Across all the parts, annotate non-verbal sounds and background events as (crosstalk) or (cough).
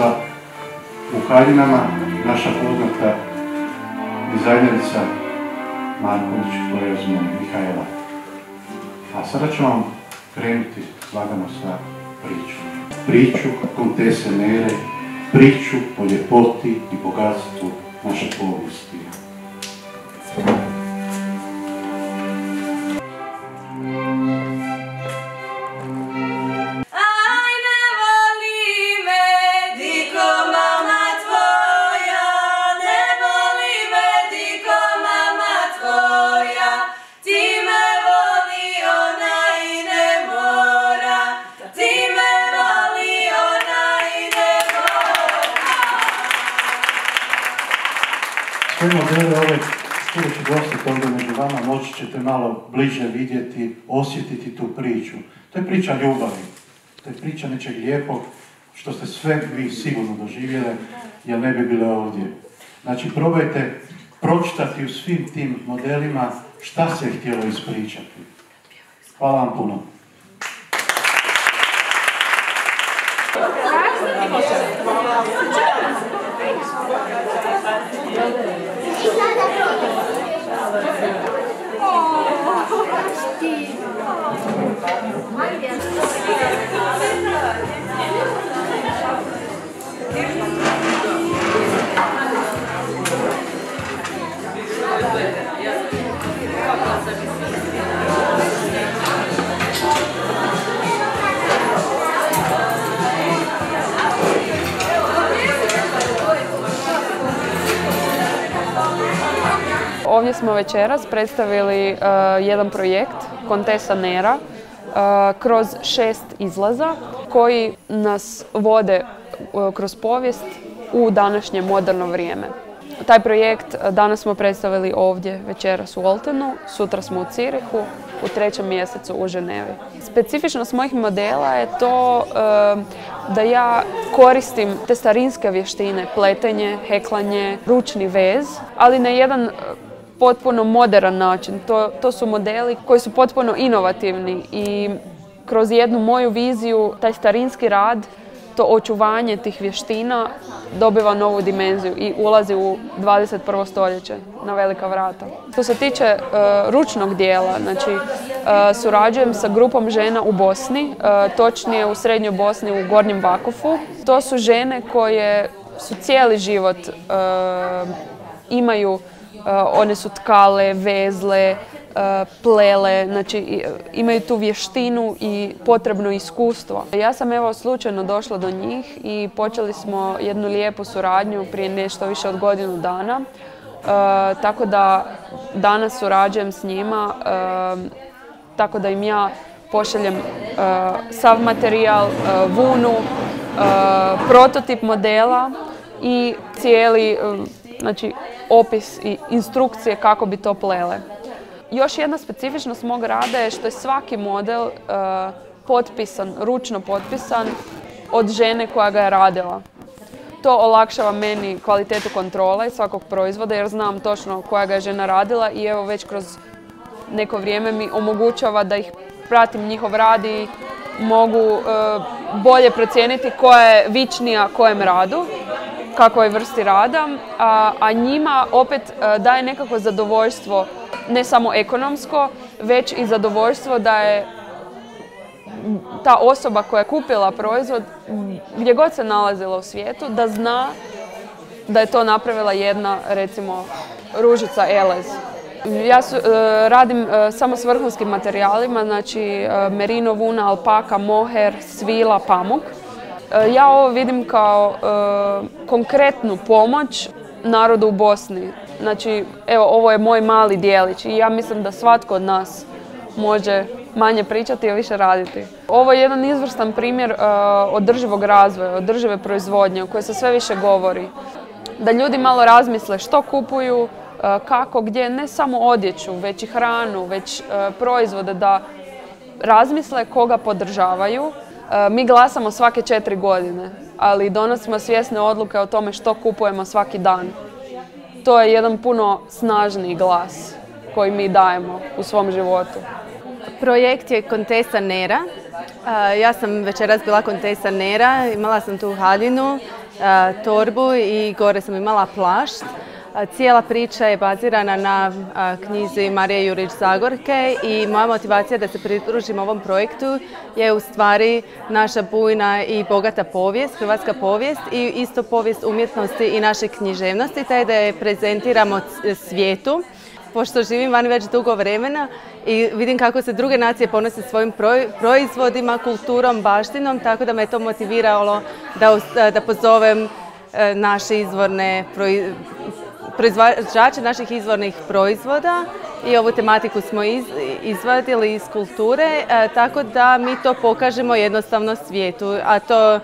iskustva u haljinama naša poznata dizajnerica Marković Plezmo Mihajla. A sada ću vam krenuti lagano sa pričom. Priču kontese Nere, priču o ljepoti i bogatstvu naše povijesti. Sve modele ove sljedeći gosti ovdje među vama moći ćete malo bliže vidjeti, osjetiti tu priču. To je priča ljubavi, to je priča nečeg lijepog što ste sve vi sigurno doživjele, jer ne bi bile ovdje. Znači probajte pročitati u svim tim modelima šta se je htjelo ispričati. Hvala vam puno. Ovdje smo večeras predstavili e, jedan projekt Contessa Nera e, kroz šest izlaza koji nas vode e, kroz povijest u današnje moderno vrijeme. Taj projekt danas smo predstavili ovdje večeras u Oltenu, sutra smo u Cirihu, u trećem mjesecu u Ženevi. Specifičnost mojih modela je to da ja koristim te starinske vještine, pletenje, heklanje, ručni vez, ali na jedan potpuno moderan način. To, to su modeli koji su potpuno inovativni i kroz jednu moju viziju taj starinski rad, to očuvanje tih vještina dobiva novu dimenziju i ulazi u 21. stoljeće na velika vrata. Što se tiče e, ručnog dijela, znači e, surađujem sa grupom žena u Bosni, e, točnije u srednjoj Bosni u Gornjem Vakufu. To su žene koje su cijeli život imaju Uh, one su tkale, vezle, uh, plele, znači i- imaju tu vještinu i potrebno iskustvo. Ja sam evo slučajno došla do njih i počeli smo jednu lijepu suradnju prije nešto više od godinu dana. Tako da danas surađujem s njima, tako da im ja pošaljem sav materijal, vunu, prototip modela i cijeli znači, opis i instrukcije kako bi to plele. Još jedna specifičnost mog rada je što je svaki model uh, potpisan, ručno potpisan od žene koja ga je radila. To olakšava meni kvalitetu kontrole svakog proizvoda jer znam točno koja ga je žena radila i evo već kroz neko vrijeme mi omogućava da ih pratim njihov rad i mogu e, bolje procijeniti koja je vičnija kojem radu, kakvoj vrsti rada, a, a njima opet e, daje nekako zadovoljstvo, ne samo ekonomsko, već i zadovoljstvo da je ta osoba koja je kupila proizvod, gdje god se nalazila u svijetu, da zna da je to napravila jedna, recimo, ružica Elez. Ja su- e, radim e, samo s vrhunskim materijalima, znači e, merino, vuna, alpaka, moher, svila, pamuk. E, ja ovo vidim kao e, konkretnu pomoć narodu u Bosni. Znači, evo, ovo je moj mali dijelić i ja mislim da svatko od nas može manje pričati, a više raditi. Ovo je jedan izvrstan primjer e, održivog razvoja, održive proizvodnje o kojoj se sve više govori. Da ljudi malo razmisle što kupuju, kako, gdje, ne samo odjeću, već i hranu, već proizvode, da razmisle koga podržavaju. E, Mi glasamo svake četiri godine, ali donosimo svjesne odluke o tome što kupujemo svaki dan. To je jedan puno snažniji glas koji mi dajemo u svom životu. Projekt je Kontesa Nera. A, Ja sam večeras bila Kontesa Nera, imala sam tu haljinu torbu i gore sam imala plašt. Cijela priča je bazirana na knjizi Marije Jurić Zagorke i moja motivacija da se pridružim ovom projektu je u stvari naša bujna i bogata povijest, hrvatska povijest i isto povijest umjetnosti i naše književnosti, taj da je prezentiramo svijetu. Pošto živim vani već dugo vremena i vidim kako se druge nacije ponose svojim proizvodima, kulturom, baštinom, tako da me to motiviralo da, pozovem e, naše izvorne proizvođače naših izvornih proizvoda i ovu tematiku smo izvadili iz kulture, e, tako da mi to pokažemo jednostavno svijetu, a to e,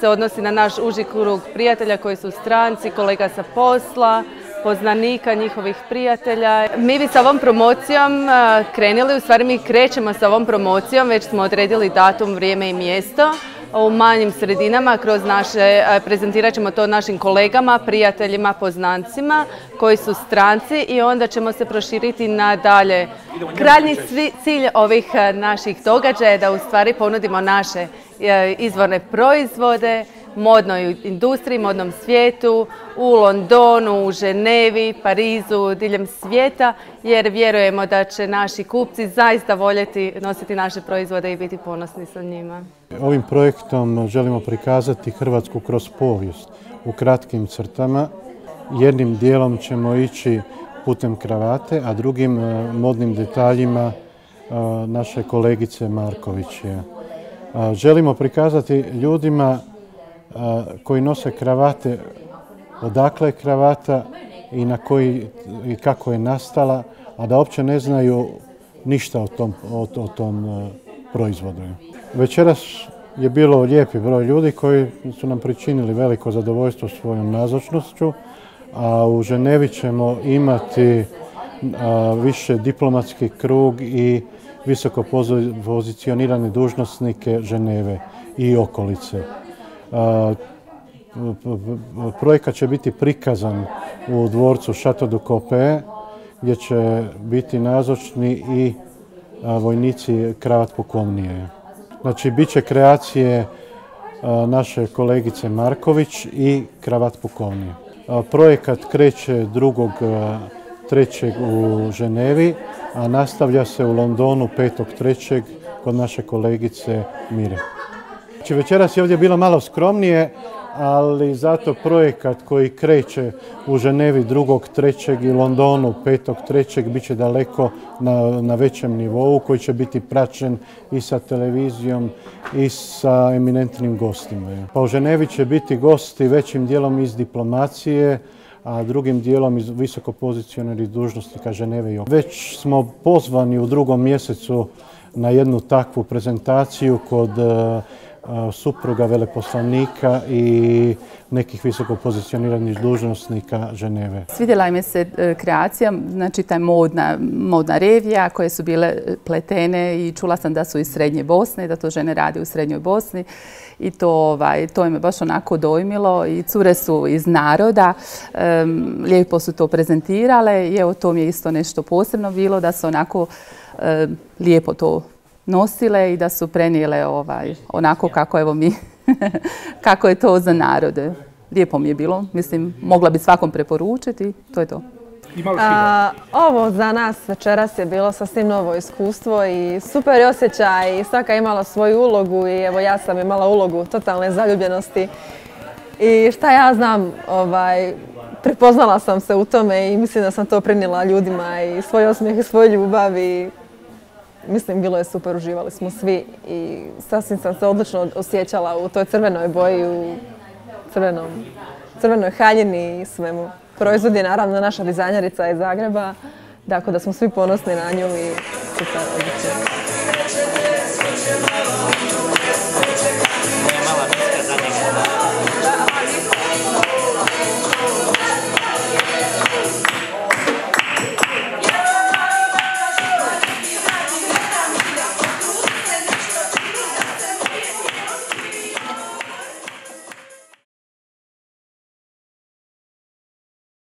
se odnosi na naš uži krug prijatelja koji su stranci, kolega sa posla, poznanika, njihovih prijatelja. Mi bi sa ovom promocijom e, krenuli, u stvari mi krećemo sa ovom promocijom, već smo odredili datum, vrijeme i mjesto u manjim sredinama kroz naše, prezentirat ćemo to našim kolegama, prijateljima, poznancima koji su stranci i onda ćemo se proširiti na dalje. Krajnji cilj ovih naših događaja je da u stvari ponudimo naše izvorne proizvode, modnoj industriji, modnom svijetu, u Londonu, u Ženevi, Parizu, diljem svijeta, jer vjerujemo da će naši kupci zaista voljeti nositi naše proizvode i biti ponosni sa njima. Ovim projektom želimo prikazati Hrvatsku kroz povijest u kratkim crtama. Jednim dijelom ćemo ići putem kravate, a drugim e, modnim detaljima e, naše kolegice Marković. Želimo prikazati ljudima koji nose kravate, odakle je kravata i na koji i kako je nastala, a da uopće ne znaju ništa o tom, o, tom proizvodu. Večeras je bilo lijepi broj ljudi koji su nam pričinili veliko zadovoljstvo svojom nazočnošću, a u Ženevi ćemo imati više diplomatski krug i visoko pozicionirane dužnosnike Ženeve i okolice. Projekat će biti prikazan u dvorcu Chateau du Copé gdje će biti nazočni i vojnici kravat pukovnije. Znači, bit će kreacije naše kolegice Marković i kravat pukovnije. Projekat kreće drugog trećeg u Ženevi, a nastavlja se u Londonu 5.3. kod naše kolegice Mire. Znači večeras je ovdje bilo malo skromnije, ali zato projekat koji kreće u Ženevi 2.3. i Londonu 5.3. bit će daleko na, na većem nivou koji će biti praćen i sa televizijom i sa eminentnim gostima. Pa u Ženevi će biti gosti većim dijelom iz diplomacije, a drugim dijelom iz visoko pozicionirnih dužnosnika Ženeve i Već smo pozvani u drugom mjesecu na jednu takvu prezentaciju kod supruga veleposlanika i nekih visoko pozicioniranih dužnosnika Ženeve. Svidjela im se e, kreacija, znači ta modna, modna revija koje su bile pletene i čula sam da su iz Srednje Bosne, da to žene radi u Srednjoj Bosni i to, ovaj, to im je baš onako dojmilo i cure su iz naroda, lijepo su to prezentirale i evo to mi je isto nešto posebno bilo da su onako lijepo to nosile i da su prenijele ovaj, onako kako evo mi, (laughs) kako je to za narode. Lijepo mi je bilo, mislim, mogla bi svakom preporučiti, to je to. ovo za nas večeras je bilo sasvim novo iskustvo i super je osjećaj i svaka je imala svoju ulogu i evo ja sam imala ulogu totalne zaljubljenosti i šta ja znam, ovaj, prepoznala sam se u tome i mislim da sam to prenijela ljudima i svoj osmijeh i svoju ljubav i Mislim, bilo je super, uživali smo svi i sasvim sam se odlično osjećala u toj crvenoj boji, u crvenom, crvenoj haljini i svemu. Proizvod je naravno naša dizajnerica iz Zagreba, tako da smo svi ponosni na nju i super odlično.